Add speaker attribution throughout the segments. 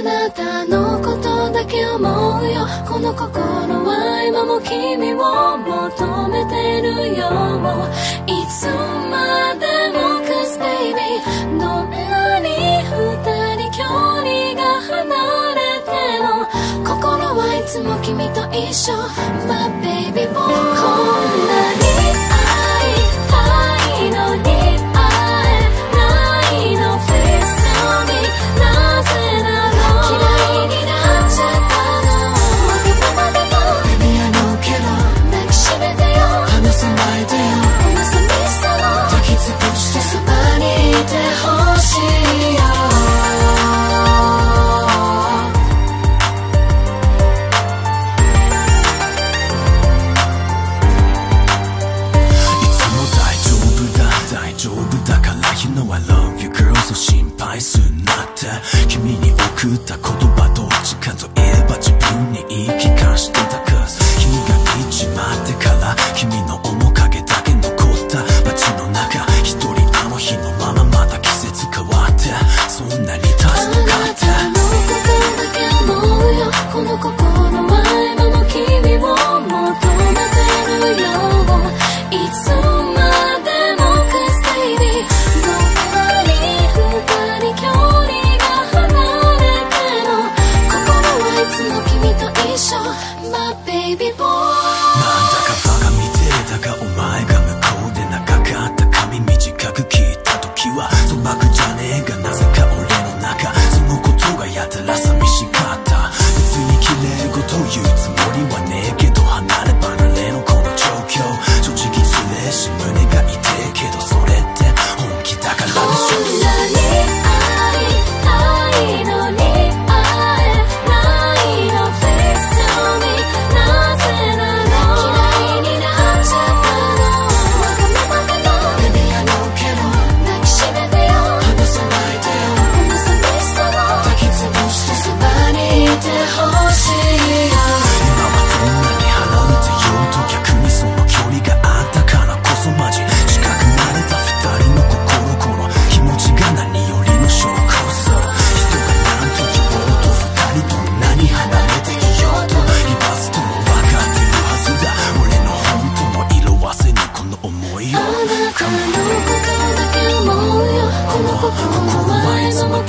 Speaker 1: あなたのことだけ思うよ。この心は今も君を求めてるよ。いつまでも Cause baby どんなに二人距離が離れても。心はいつも君と一緒。But baby boy
Speaker 2: You know I love you girl そう心配すんなって君に送った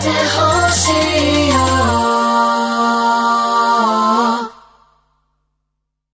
Speaker 1: 最后